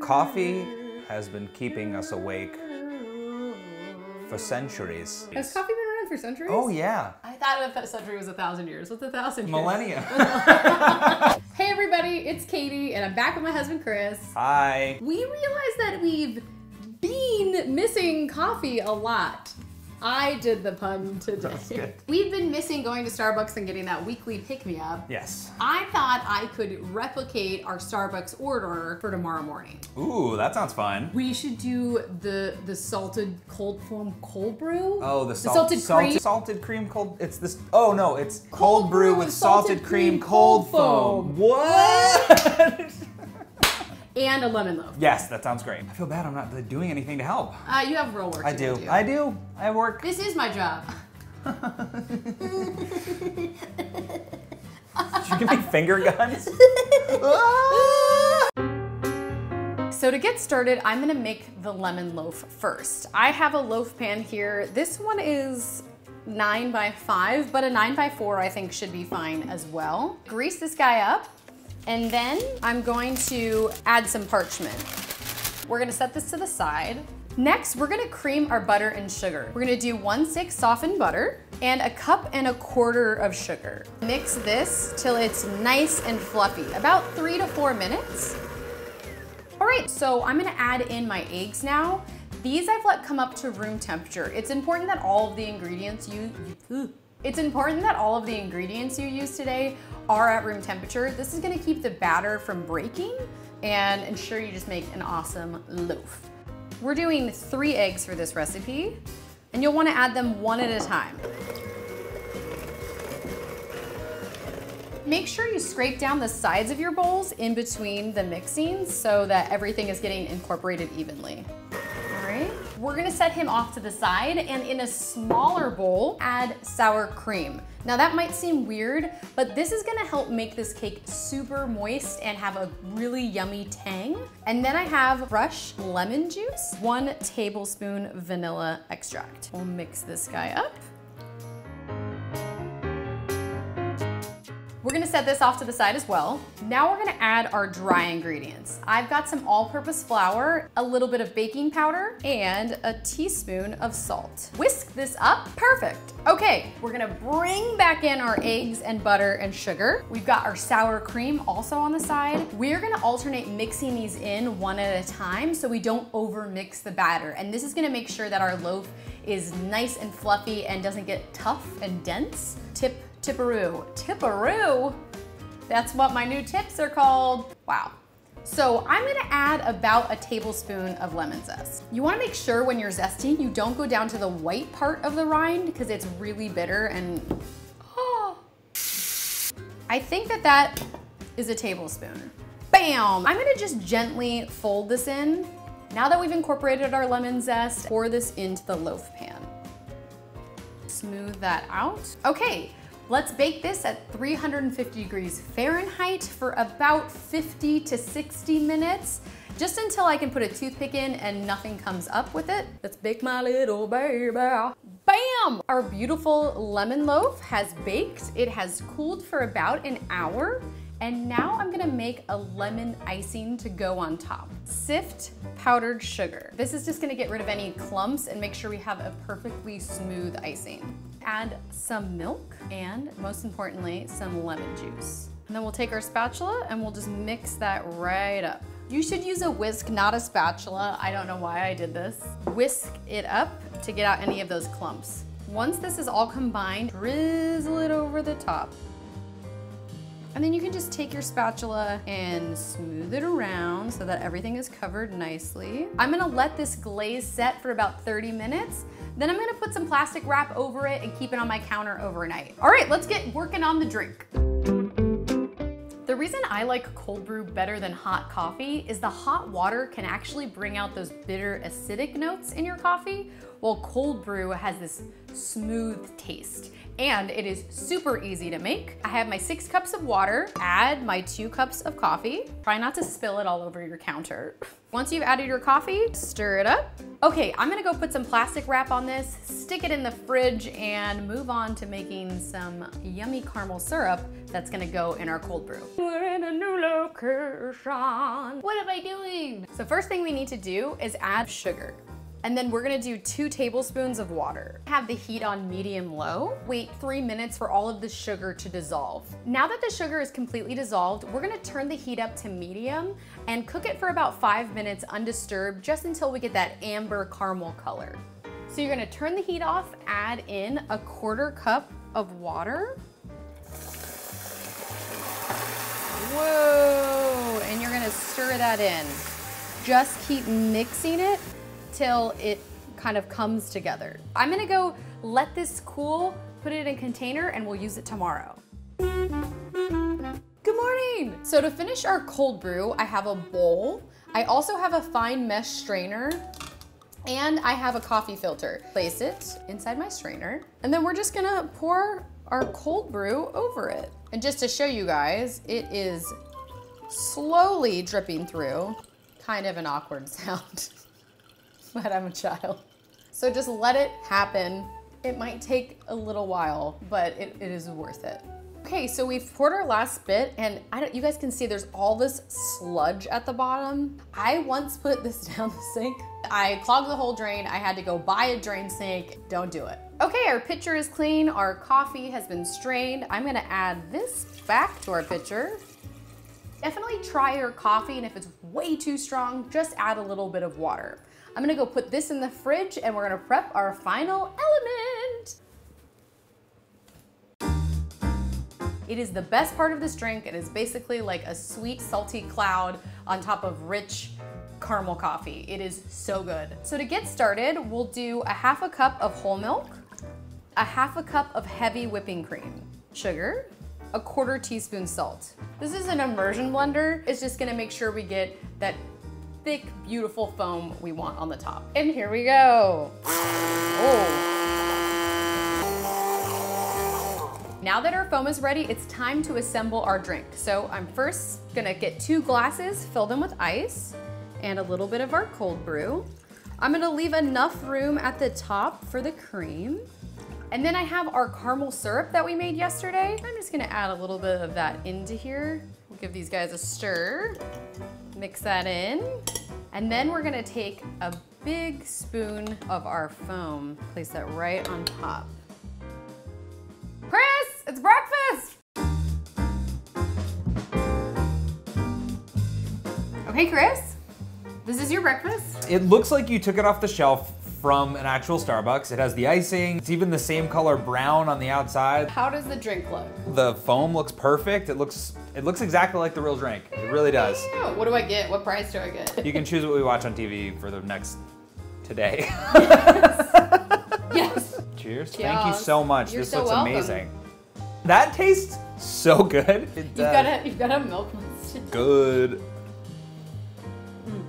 Coffee has been keeping us awake for centuries. Has coffee been around for centuries? Oh yeah, I thought a century was a thousand years. What's a thousand years? millennia. Hey everybody, it's Katie, and I'm back with my husband Chris. Hi. We realized that we've been missing coffee a lot. I did the pun today. We've been missing going to Starbucks and getting that weekly pick me up. Yes. I thought I could replicate our Starbucks order for tomorrow morning. Ooh, that sounds fun. We should do the the salted cold foam cold brew. Oh, the, salt, salted cream. salted cream cold. It's this. Oh no, it's cold, brew with salted, cream, cold foam. foam. What? and a lemon loaf. yes, that sounds great. I feel bad. I'm not doing anything to help. Uh, you have real work. I to do. I do. I work. This is my job. Did you give me finger guns? So to get started, I'm gonna make the lemon loaf first. I have a loaf pan here. This one is nine by five, but a nine by four I think should be fine as well. Grease this guy up, and then I'm going to add some parchment. We're gonna set this to the side. Next, we're gonna cream our butter and sugar. We're gonna do one stick softened butter and a cup and a quarter of sugar. Mix this till it's nice and fluffy, about three to four minutes. All right, so I'm gonna add in my eggs now. These I've let come up to room temperature. It's important that all of the ingredients you, you it's important that all of the ingredients you use today are at room temperature. This is gonna keep the batter from breaking and ensure you just make an awesome loaf. We're doing three eggs for this recipe, and you'll wanna add them one at a time. Make sure you scrape down the sides of your bowls in between the mixings so that everything is getting incorporated evenly. We're gonna set him off to the side and in a smaller bowl, add sour cream. Now that might seem weird, but this is gonna help make this cake super moist and have a really yummy tang. And then I have fresh lemon juice, one tablespoon vanilla extract. We'll mix this guy up. Set this off to the side as well. Now we're gonna add our dry ingredients. I've got some all-purpose flour, a little bit of baking powder, and a teaspoon of salt. Whisk this up, perfect. Okay, we're gonna bring back in our eggs and butter and sugar. We've got our sour cream also on the side. We're gonna alternate mixing these in one at a time so we don't over mix the batter. And this is gonna make sure that our loaf is nice and fluffy and doesn't get tough and dense. Tip Tipperoo. Tipperoo? That's what my new tips are called. Wow. So I'm gonna add about a tablespoon of lemon zest. You wanna make sure when you're zesting, you don't go down to the white part of the rind because it's really bitter and, oh. I think that that is a tablespoon. Bam! I'm gonna just gently fold this in. Now that we've incorporated our lemon zest, pour this into the loaf pan. Smooth that out. Okay, Let's bake this at 350 degrees Fahrenheit for about 50 to 60 minutes, just until I can put a toothpick in and nothing comes up with it. Let's bake my little baby. Bam! Our beautiful lemon loaf has baked. It has cooled for about an hour. And now I'm gonna make a lemon icing to go on top. Sift powdered sugar. This is just gonna get rid of any clumps and make sure we have a perfectly smooth icing. Add some milk and most importantly, some lemon juice. And then we'll take our spatula and we'll just mix that right up. You should use a whisk, not a spatula. I don't know why I did this. Whisk it up to get out any of those clumps. Once this is all combined, drizzle it over the top. And then you can just take your spatula and smooth it around so that everything is covered nicely. I'm gonna let this glaze set for about 30 minutes. Then I'm gonna put some plastic wrap over it and keep it on my counter overnight. All right, let's get working on the drink. The reason I like cold brew better than hot coffee is the hot water can actually bring out those bitter acidic notes in your coffee, Well, cold brew has this smooth taste and it is super easy to make. I have my six cups of water, add my two cups of coffee. Try not to spill it all over your counter. Once you've added your coffee, stir it up. Okay, I'm gonna go put some plastic wrap on this, stick it in the fridge, and move on to making some yummy caramel syrup that's gonna go in our cold brew. We're in a new location. What am I doing? So first thing we need to do is add sugar. And then we're gonna do two tablespoons of water. Have the heat on medium low. Wait three minutes for all of the sugar to dissolve. Now that the sugar is completely dissolved, we're gonna turn the heat up to medium and cook it for about five minutes undisturbed just until we get that amber caramel color. So you're gonna turn the heat off, add in a quarter cup of water. Whoa, and you're gonna stir that in. Just keep mixing it till it kind of comes together. I'm gonna go let this cool, put it in a container, and we'll use it tomorrow. Good morning! So to finish our cold brew, I have a bowl. I also have a fine mesh strainer and I have a coffee filter. Place it inside my strainer, and then we're just gonna pour our cold brew over it. And just to show you guys, it is slowly dripping through. Kind of an awkward sound. but I'm a child. So just let it happen. It might take a little while, but it, it is worth it. Okay, so we've poured our last bit and you guys can see there's all this sludge at the bottom. I once put this down the sink. I clogged the whole drain. I had to go buy a drain sink. Don't do it. Okay, our pitcher is clean. Our coffee has been strained. I'm gonna add this back to our pitcher. Definitely try your coffee and if it's way too strong, just add a little bit of water. I'm gonna go put this in the fridge and we're gonna prep our final element. It is the best part of this drink. It is basically like a sweet, salty cloud on top of rich caramel coffee. It is so good. So to get started, we'll do a half a cup of whole milk, a half a cup of heavy whipping cream, sugar, a quarter teaspoon salt. This is an immersion blender. It's just gonna make sure we get that thick, beautiful foam we want on the top. And here we go. Oh. Now that our foam is ready, it's time to assemble our drink. So I'm first gonna get two glasses, fill them with ice, and a little bit of our cold brew. I'm gonna leave enough room at the top for the cream. And then I have our caramel syrup that we made yesterday. I'm just gonna add a little bit of that into here. We'll give these guys a stir. Mix that in. And then we're gonna take a big spoon of our foam, place that right on top. Chris, it's breakfast! Okay, Chris, this is your breakfast. It looks like you took it off the shelf from an actual Starbucks. It has the icing. It's even the same color brown on the outside. How does the drink look? The foam looks perfect. It looks it looks exactly like the real drink. It really does. Oh, what do I get? What price do I get? You can choose what we watch on TV for the next today. yes. Cheers. Thank you so much. You're this so looks welcome. amazing. That tastes so good. It You've got a you've got a milk good. Mm.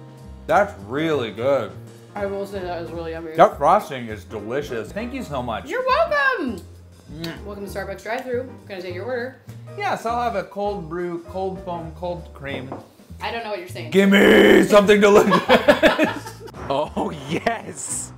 That's really good. I will say that was really yummy. That frosting is delicious. Thank you so much. You're welcome. Welcome to Starbucks drive-through. Gonna take your order. Yes, I'll have a cold brew, cold foam, cold cream. I don't know what you're saying. Give me something delicious. oh, yes.